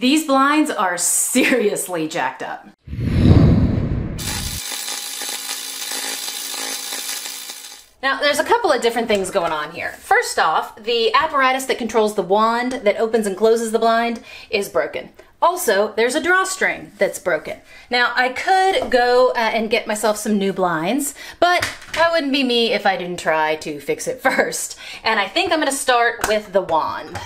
These blinds are seriously jacked up. Now, there's a couple of different things going on here. First off, the apparatus that controls the wand that opens and closes the blind is broken. Also, there's a drawstring that's broken. Now, I could go uh, and get myself some new blinds, but that wouldn't be me if I didn't try to fix it first. And I think I'm gonna start with the wand.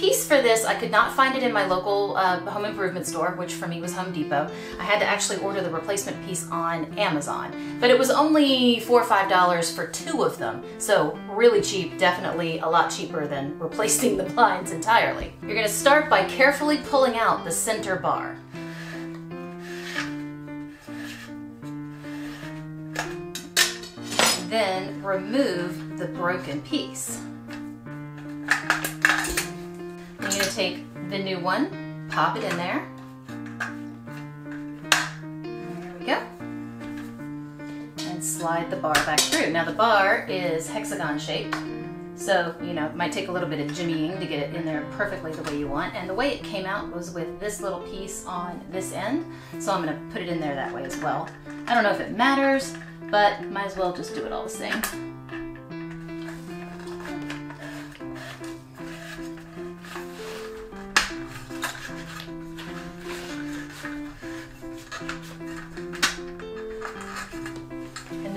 Piece for this, I could not find it in my local uh, home improvement store, which for me was Home Depot. I had to actually order the replacement piece on Amazon, but it was only four or five dollars for two of them. So really cheap, definitely a lot cheaper than replacing the blinds entirely. You're gonna start by carefully pulling out the center bar. then remove the broken piece. I'm gonna take the new one, pop it in there. There we go. And slide the bar back through. Now the bar is hexagon shaped. So, you know, it might take a little bit of jimmying to get it in there perfectly the way you want. And the way it came out was with this little piece on this end. So I'm gonna put it in there that way as well. I don't know if it matters, but might as well just do it all the same.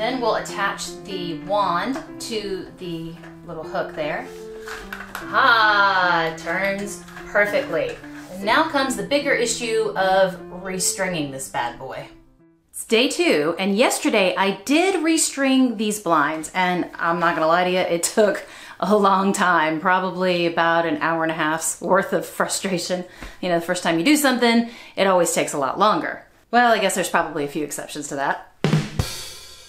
Then we'll attach the wand to the little hook there. Ah, turns perfectly. Now comes the bigger issue of restringing this bad boy. It's day two, and yesterday I did restring these blinds, and I'm not gonna lie to you, it took a long time, probably about an hour and a half's worth of frustration. You know, the first time you do something, it always takes a lot longer. Well, I guess there's probably a few exceptions to that.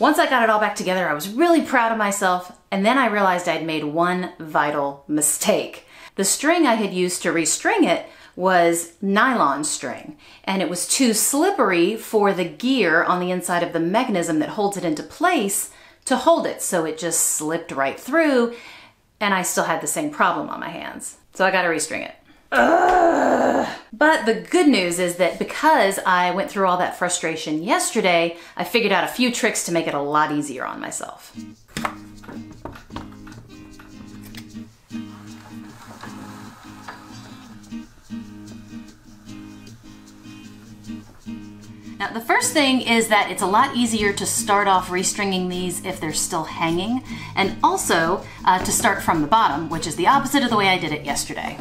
Once I got it all back together, I was really proud of myself, and then I realized I'd made one vital mistake. The string I had used to restring it was nylon string, and it was too slippery for the gear on the inside of the mechanism that holds it into place to hold it, so it just slipped right through, and I still had the same problem on my hands. So I got to restring it. Ugh. But the good news is that because I went through all that frustration yesterday, I figured out a few tricks to make it a lot easier on myself. Now the first thing is that it's a lot easier to start off restringing these if they're still hanging, and also uh, to start from the bottom, which is the opposite of the way I did it yesterday.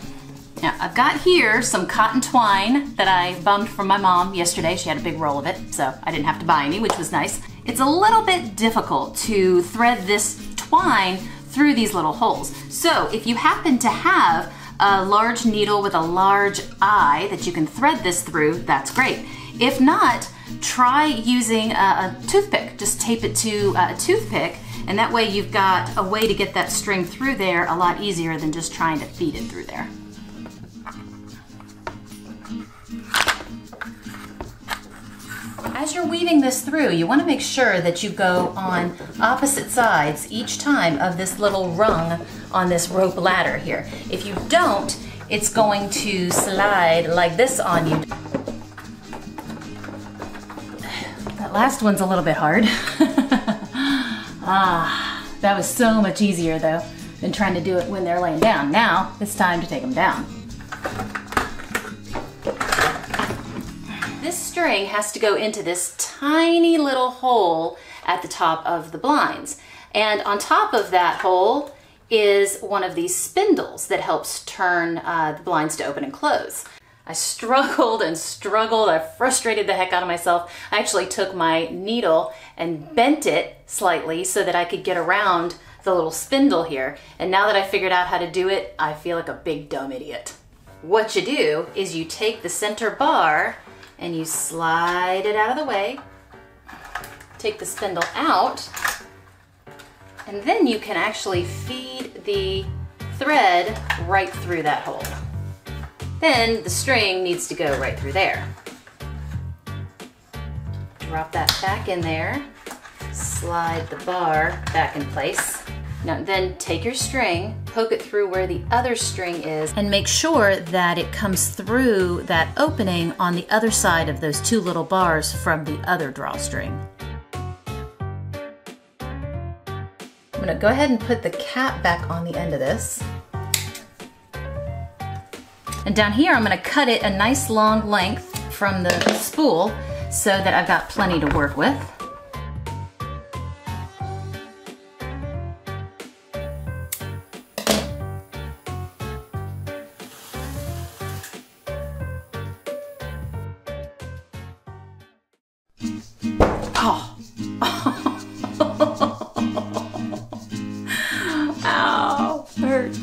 Now I've got here some cotton twine that I bummed from my mom yesterday. She had a big roll of it, so I didn't have to buy any, which was nice. It's a little bit difficult to thread this twine through these little holes. So if you happen to have a large needle with a large eye that you can thread this through, that's great. If not, try using a, a toothpick. Just tape it to uh, a toothpick and that way you've got a way to get that string through there a lot easier than just trying to feed it through there. As you're weaving this through, you want to make sure that you go on opposite sides each time of this little rung on this rope ladder here. If you don't, it's going to slide like this on you. That last one's a little bit hard. ah, that was so much easier though than trying to do it when they're laying down. Now it's time to take them down. String has to go into this tiny little hole at the top of the blinds. And on top of that hole is one of these spindles that helps turn uh, the blinds to open and close. I struggled and struggled. I frustrated the heck out of myself. I actually took my needle and bent it slightly so that I could get around the little spindle here. And now that I figured out how to do it, I feel like a big dumb idiot. What you do is you take the center bar and you slide it out of the way, take the spindle out, and then you can actually feed the thread right through that hole. Then the string needs to go right through there. Drop that back in there, slide the bar back in place, Now then take your string, poke it through where the other string is, and make sure that it comes through that opening on the other side of those two little bars from the other drawstring. I'm gonna go ahead and put the cap back on the end of this. And down here, I'm gonna cut it a nice long length from the spool so that I've got plenty to work with. Oh. Ow, hurt.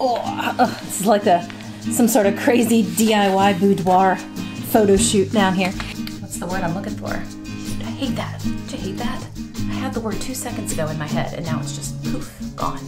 Oh, this is like a some sort of crazy DIY boudoir photo shoot down here. What's the word I'm looking for? I hate that. Did you hate that? I had the word two seconds ago in my head and now it's just poof, gone.